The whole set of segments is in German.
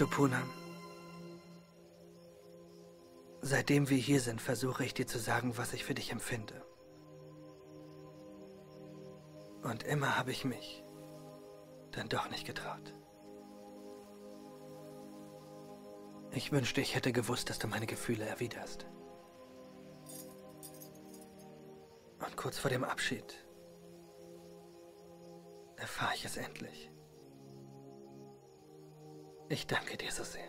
Du, Punam, seitdem wir hier sind, versuche ich dir zu sagen, was ich für dich empfinde. Und immer habe ich mich dann doch nicht getraut. Ich wünschte, ich hätte gewusst, dass du meine Gefühle erwiderst. Und kurz vor dem Abschied erfahre ich es endlich. Ich danke dir so sehr.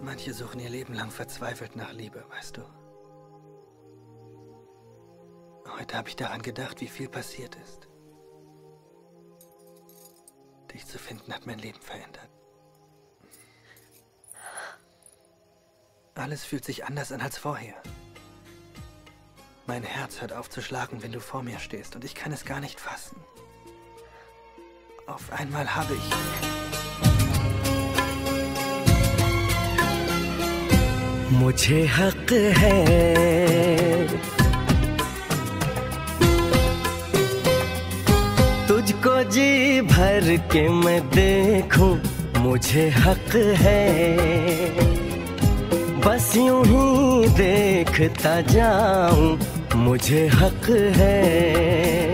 Manche suchen ihr Leben lang verzweifelt nach Liebe, weißt du. Heute habe ich daran gedacht, wie viel passiert ist. Dich zu finden hat mein Leben verändert. Alles fühlt sich anders an als vorher. Mein Herz hört auf zu schlagen, wenn du vor mir stehst, und ich kann es gar nicht fassen. Auf einmal habe ich... मुझे हक है तुझको जी भर के मैं देखूं मुझे हक है यूँ ही देखता जाऊँ मुझे हक है।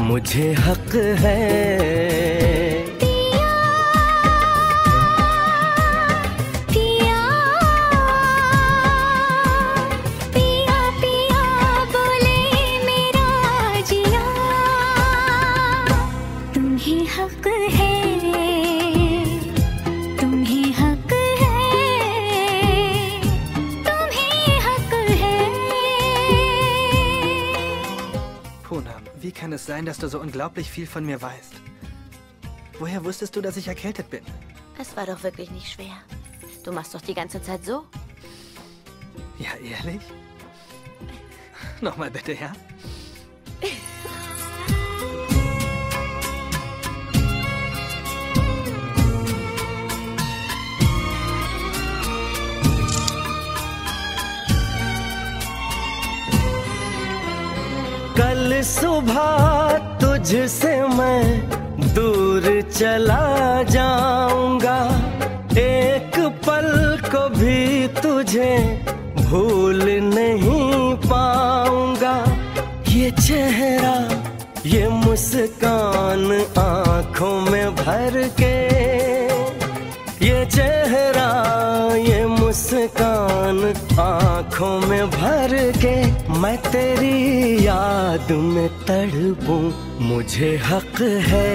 मुझे हक है। Kann es sein, dass du so unglaublich viel von mir weißt? Woher wusstest du, dass ich erkältet bin? Es war doch wirklich nicht schwer. Du machst doch die ganze Zeit so. Ja, ehrlich? Nochmal bitte, ja? सुबह तुझसे मैं दूर चला जाऊँगा। एक पल को भी तुझे भूल नहीं पाऊँगा। ये चेहरा, ये मुस्कान आँखों में भर के, ये मैं तेरी याद में तड़पूं, मुझे हक है।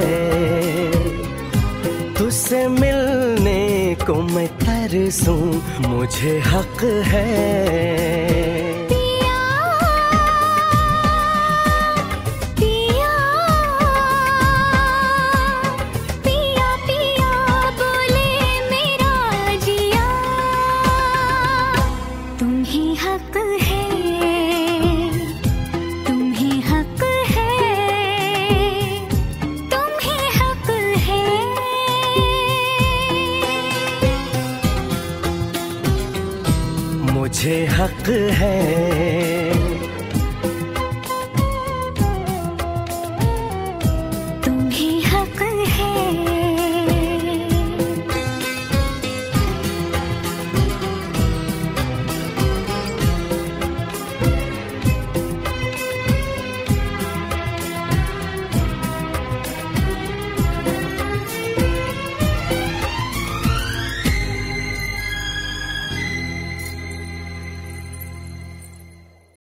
तुझसे मिलने को मैं तरसूं, मुझे हक है। हक है। मुझे हक है।